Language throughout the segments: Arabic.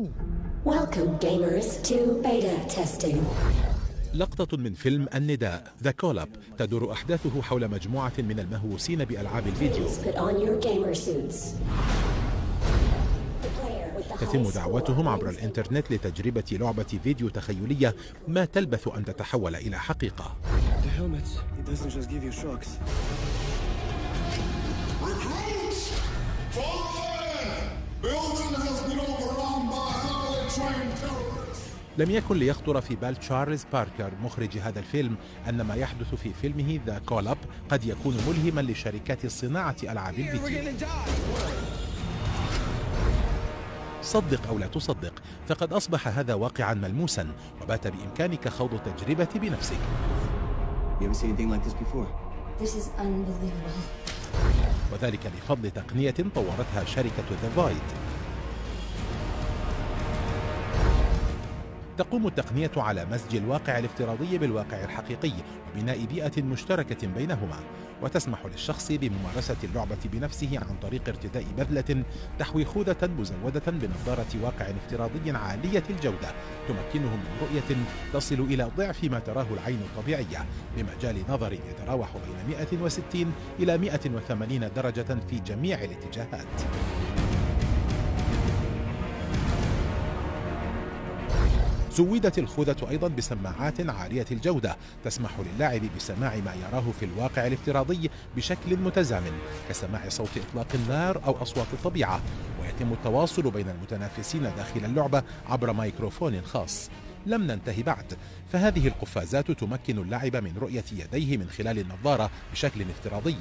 Welcome gamers to beta testing. لقطة من فيلم النداء ذا كولاب تدور أحداثه حول مجموعة من المهووسين بألعاب الفيديو تتم دعوتهم عبر. الإنترنت لتجربة لعبة فيديو تخيلية ما تلبث أن تتحول إلى حقيقة لم يكن ليخطر في بال تشارلز باركر مخرج هذا الفيلم أن ما يحدث في فيلمه The Call Up قد يكون ملهما لشركات صناعة ألعاب الفيديو. صدق أو لا تصدق فقد أصبح هذا واقعا ملموسا وبات بإمكانك خوض التجربة بنفسك. وذلك بفضل تقنية طورتها شركة The Void تقوم التقنية على مزج الواقع الافتراضي بالواقع الحقيقي وبناء بيئة مشتركة بينهما وتسمح للشخص بممارسة اللعبة بنفسه عن طريق ارتداء بذلة تحوي خوذة مزودة بنظارة واقع افتراضي عالية الجودة تمكنه من رؤية تصل إلى ضعف ما تراه العين الطبيعية بمجال نظر يتراوح بين 160 إلى 180 درجة في جميع الاتجاهات. زودت الخوذة أيضا بسماعات عالية الجودة تسمح للاعب بسماع ما يراه في الواقع الافتراضي بشكل متزامن كسماع صوت إطلاق النار أو أصوات الطبيعة ويتم التواصل بين المتنافسين داخل اللعبة عبر ميكروفون خاص. لم ننتهي بعد. فهذه القفازات تمكن اللاعب من رؤية يديه من خلال النظارة بشكل افتراضي.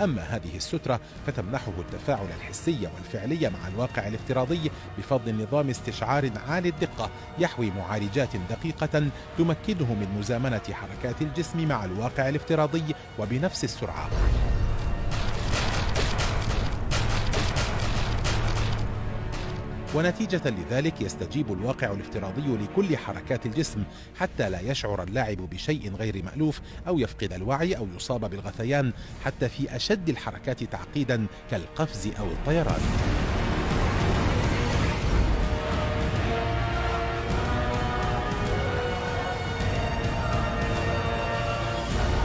أما هذه السترة فتمنحه التفاعل الحسي والفعلي مع الواقع الافتراضي بفضل نظام استشعار عالي الدقة يحوي معالجات دقيقة تمكنه من مزامنة حركات الجسم مع الواقع الافتراضي وبنفس السرعة. ونتيجة لذلك يستجيب الواقع الافتراضي لكل حركات الجسم حتى لا يشعر اللاعب بشيء غير مألوف أو يفقد الوعي أو يصاب بالغثيان حتى في أشد الحركات تعقيدا كالقفز أو الطيران.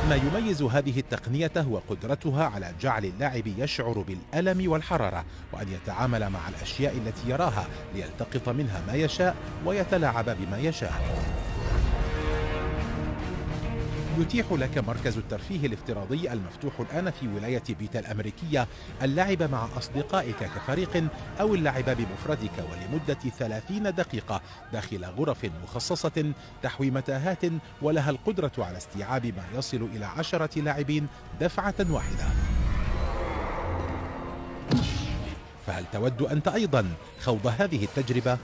ما يميز هذه التقنية هو قدرتها على جعل اللاعب يشعر بالألم والحرارة وأن يتعامل مع الأشياء التي يراها ليلتقط منها ما يشاء ويتلاعب بما يشاء. يتيح لك مركز الترفيه الافتراضي المفتوح الآن في ولاية بيتا الأمريكية اللعب مع أصدقائك كفريق أو اللعب بمفردك ولمدة 30 دقيقة داخل غرف مخصصة تحوي متاهات ولها القدرة على استيعاب ما يصل إلى عشرة لاعبين دفعة واحدة فهل تود أنت أيضا خوض هذه التجربة؟